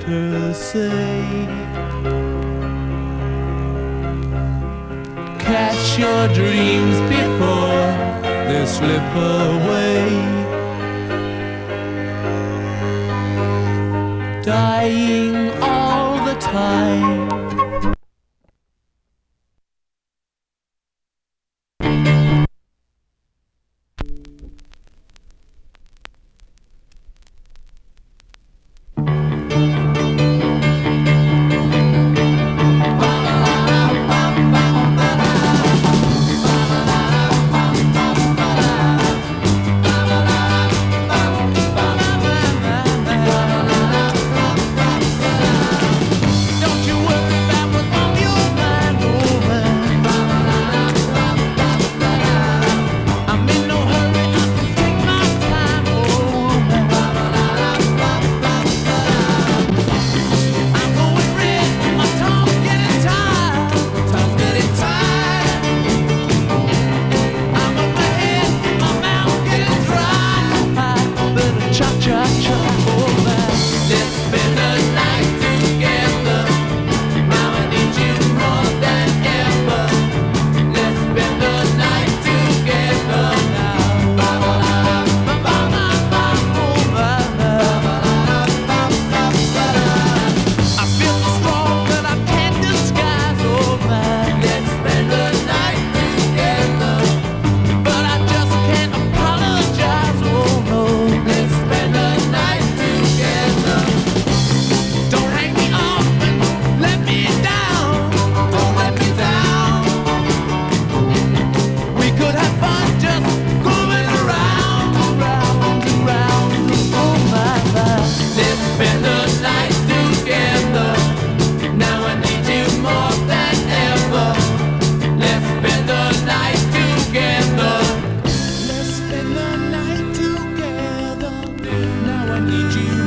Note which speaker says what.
Speaker 1: Her say. Catch your dreams before they slip away. Dying all the time need you.